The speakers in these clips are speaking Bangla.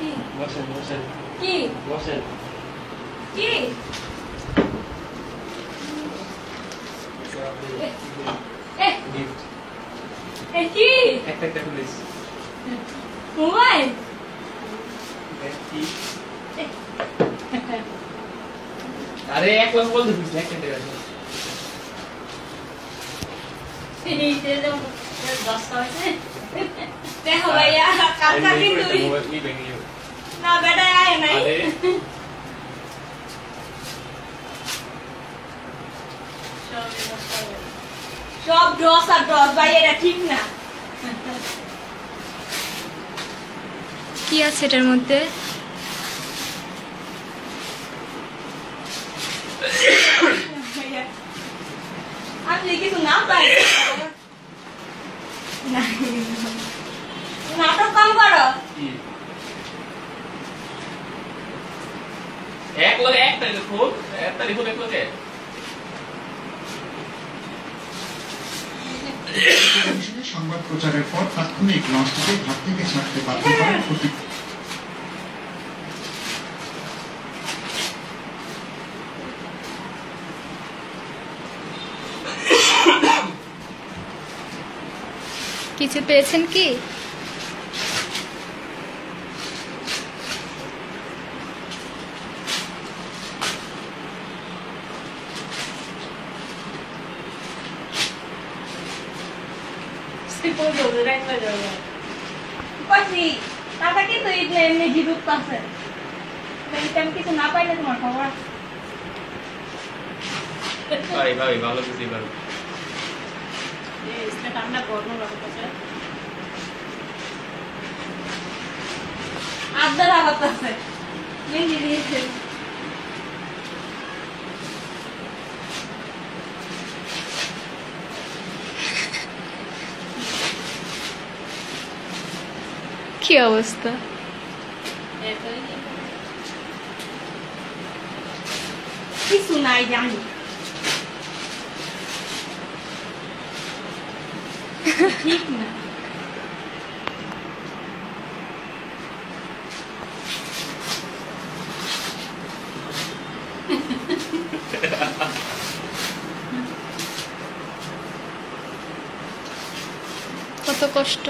কি বসেন বসেন কি বসেন কি এ গিফট এ কি একটা একটা প্লিজ মোবাইল কি আরে এক লাখ বলতে দিস একটা একটা আছে এইটা যেমন দশটা হয়েছে দেখো ভাইয়া কালকা কিন্তু মোবাইল কি ভেঙে যাবে না বেটা আয় নাই আরে সব ড্রস আর ড্রস ভাই এটা ঠিক না কি আছে এটার মধ্যে ভাইয়া, আমি সংবাদ প্রচারের পর তাৎক্ষণিক লঞ্চটিকে ঘাট থেকে ছাড়তে বাধ্য করে প্রতি- কিছু পেয়েছেন কি? কইছি টাকা কিন্তু এমনি এমনি জীবিত আছে এইটা আমি কিছু না পাইলে তোমার খবর আছে। ভাই ভাই ভালো কিছু ভালো আদার আঘাত আছে মেহেন্দি দিয়েছে কি অবস্থা? কিছু নাই জানি। ঠিক না। কত কষ্ট।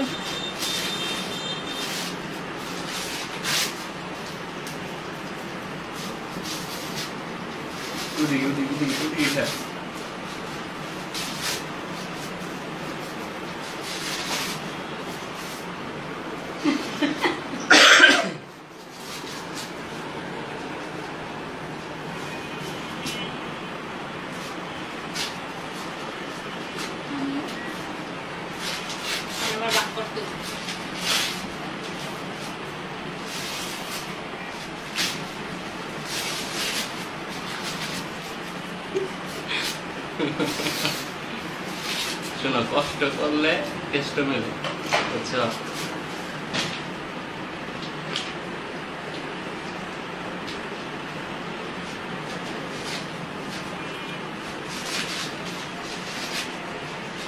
有，有有，有，有 do? শোনো কষ্ট করলে কেষ্ট মেলে বুঝছ?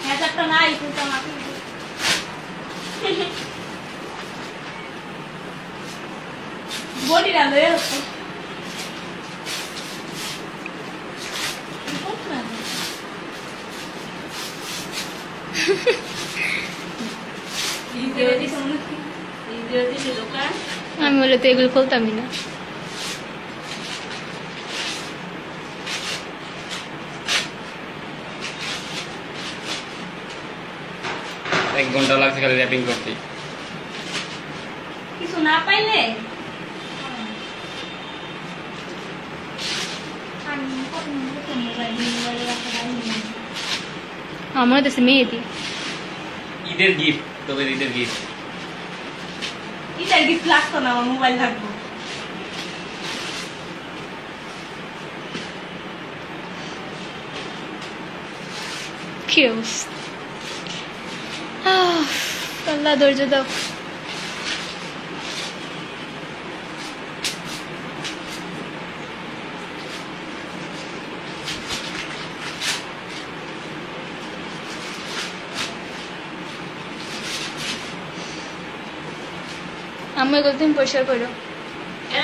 হাজারটা নাই বডিটা লয়ে আমি বলে তো এগুলো খুলতামই না। এক ঘণ্টা লাগছে খালি র্যাপিং করতে। কিছু না পাইলে? আমার দেশে মেয়েদি ঈদের গিফট তোদের ঈদের গিফট ঈদের গিফট লাগতো না আমার মোবাইল লাগবে কি অবস্থা? আহ, আল্লাহ ধৈর্য দাও। আমি এগুলো তুমি পরিষ্কার করো। এ।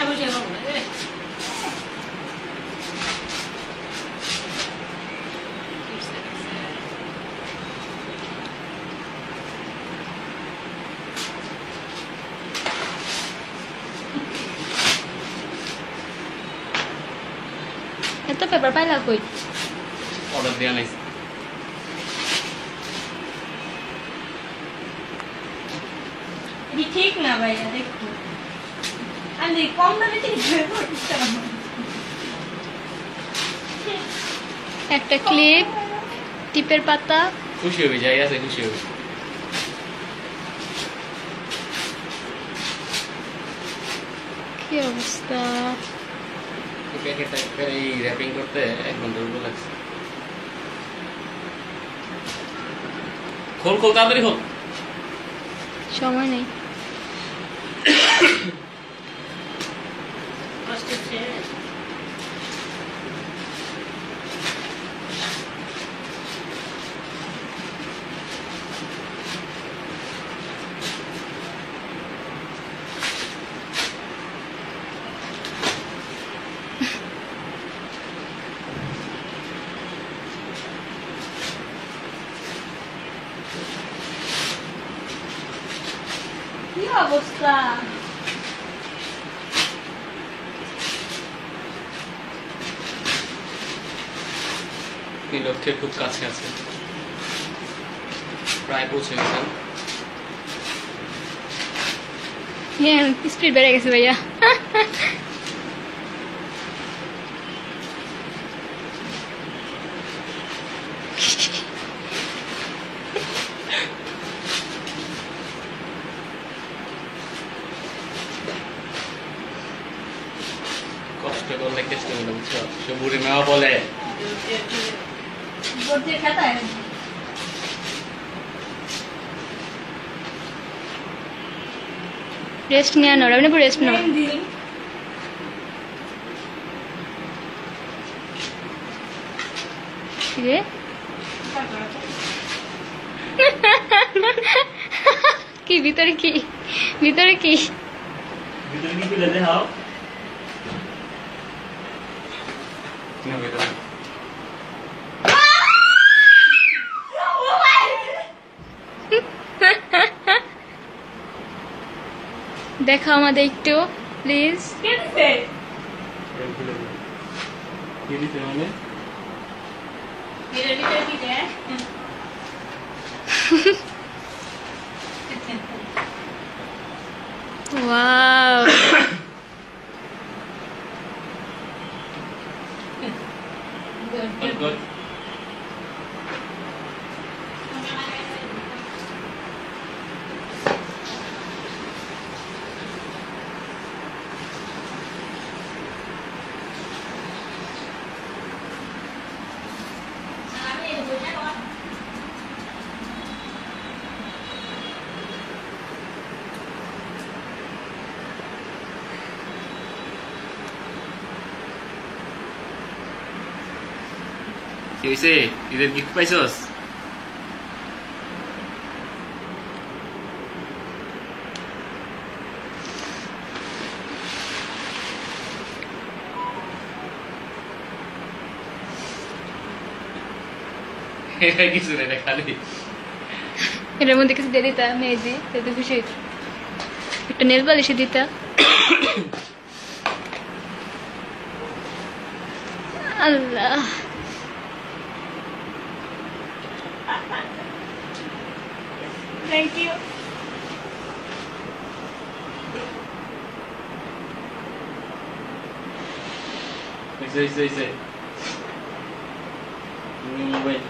এত পেপার পাইলা কই? অর্ডার দেওয়া নাই ঠিক না ভাইয়া দেখো আমি কম দামে ঠিক করতাম একটা ক্লিপ টিপের পাতা খুশি হবে আছে খুশি হবে কি অবস্থা? প্যাকেটটা এই র্যাপিং করতে এক উপর লাগছে খোল খোল তাড়াতাড়ি খোল সময় নেই eu de ser. এই লক্ষ্যের খুব কাছে আছে প্রায় পৌঁছে গেছেন হ্যাঁ স্পিড বেড়ে গেছে ভাইয়া কষ্ট করলে কেষ্ট মিলে বুঝছো সে বুড়ি মেওয়া বলে বলছে খাতায় রেস্ট নিয়ে আনো রবিনা রেস্ট নাও দিন কি রে কি ভিতরে কি ভিতরে কি ভিতরে কি খুলে দেখাও না, বেটা। দেখাও আমাদের একটু প্লিজ কে দিছে এই খুলে দাও। কি দিতে মানে এর ভিতরে কি দেয় ওয়াও Good, good. কি হয়েছে ঈদের গিফট পাইছস কিছু না এটা খালি। এটার মধ্যে কিছু দিয়ে দিতা মেহেদি তাতে খুশি হইতো একটা নেল পালিশে দিতা। আল্লাহ। Thank you. Wait, wait, wait, wait.